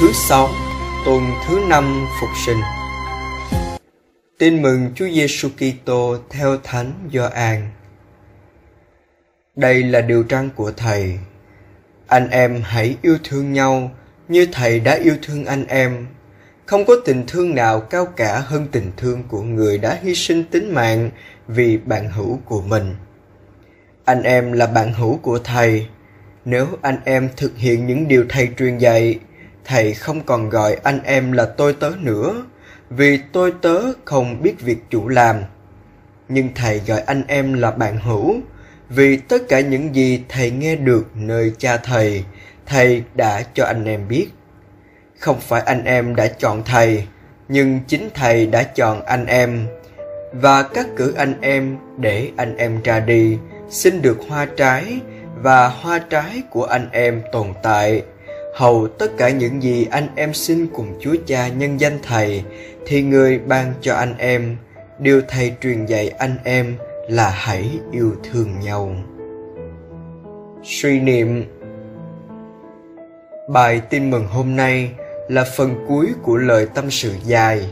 thứ sáu, tuần thứ năm phục sinh. Tin mừng Chúa Giêsu Kitô theo Thánh Gioan. Đây là điều răn của Thầy. Anh em hãy yêu thương nhau như Thầy đã yêu thương anh em. Không có tình thương nào cao cả hơn tình thương của người đã hy sinh tính mạng vì bạn hữu của mình. Anh em là bạn hữu của Thầy. Nếu anh em thực hiện những điều Thầy truyền dạy, Thầy không còn gọi anh em là tôi tớ nữa, vì tôi tớ không biết việc chủ làm. Nhưng Thầy gọi anh em là bạn hữu, vì tất cả những gì Thầy nghe được nơi cha Thầy, Thầy đã cho anh em biết. Không phải anh em đã chọn Thầy, nhưng chính Thầy đã chọn anh em và cắt cử anh em để anh em ra đi, xin được hoa trái và hoa trái của anh em tồn tại hầu tất cả những gì anh em xin cùng Chúa Cha nhân danh Thầy thì người ban cho anh em điều Thầy truyền dạy anh em là hãy yêu thương nhau. Suy niệm Bài tin mừng hôm nay là phần cuối của lời tâm sự dài.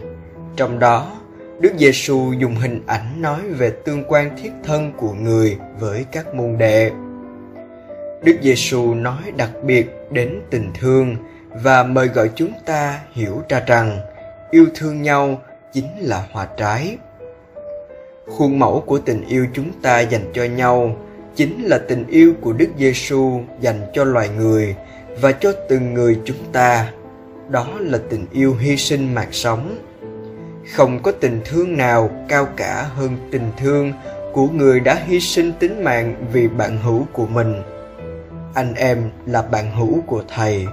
Trong đó, Đức Giêsu dùng hình ảnh nói về tương quan thiết thân của người với các môn đệ. Đức Giêsu nói đặc biệt đến tình thương và mời gọi chúng ta hiểu ra rằng yêu thương nhau chính là hòa trái. Khuôn mẫu của tình yêu chúng ta dành cho nhau chính là tình yêu của Đức Giêsu dành cho loài người và cho từng người chúng ta. Đó là tình yêu hy sinh mạng sống. Không có tình thương nào cao cả hơn tình thương của người đã hy sinh tính mạng vì bạn hữu của mình anh em là bạn hữu của thầy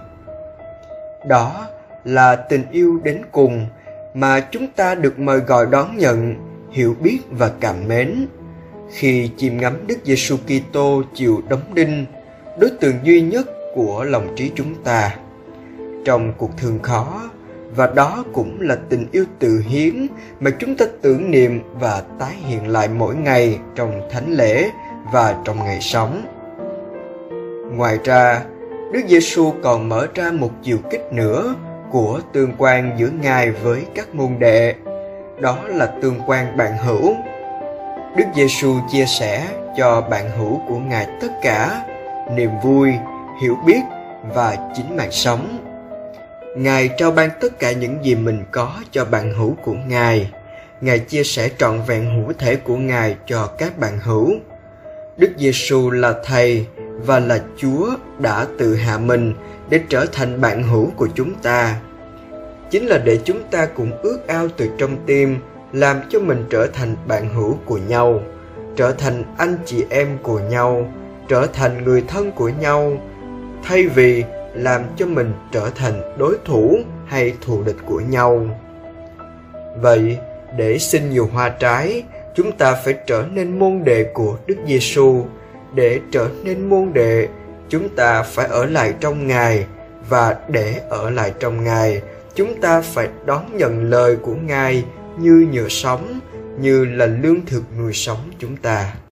đó là tình yêu đến cùng mà chúng ta được mời gọi đón nhận hiểu biết và cảm mến khi chiêm ngắm Đức Giêsu Kitô chịu đóng đinh, đối tượng duy nhất của lòng trí chúng ta. Trong cuộc thương khó, và đó cũng là tình yêu tự hiến mà chúng ta tưởng niệm và tái hiện lại mỗi ngày trong thánh lễ và trong ngày sống. Ngoài ra, Đức Giêsu còn mở ra một chiều kích nữa của tương quan giữa Ngài với các môn đệ, đó là tương quan bạn hữu. Đức Giêsu chia sẻ cho bạn hữu của Ngài tất cả niềm vui, hiểu biết và chính mạng sống. Ngài trao ban tất cả những gì mình có cho bạn hữu của Ngài. Ngài chia sẻ trọn vẹn hữu thể của Ngài cho các bạn hữu. Đức Giêsu là thầy và là Chúa đã tự hạ mình để trở thành bạn hữu của chúng ta. Chính là để chúng ta cùng ước ao từ trong tim làm cho mình trở thành bạn hữu của nhau, trở thành anh chị em của nhau, trở thành người thân của nhau, thay vì làm cho mình trở thành đối thủ hay thù địch của nhau. Vậy, để xin nhiều hoa trái, chúng ta phải trở nên môn đệ của Đức Giêsu để trở nên môn đệ, chúng ta phải ở lại trong ngài. Và để ở lại trong ngài, chúng ta phải đón nhận lời của ngài như nhựa sống như là lương thực nuôi sống chúng ta.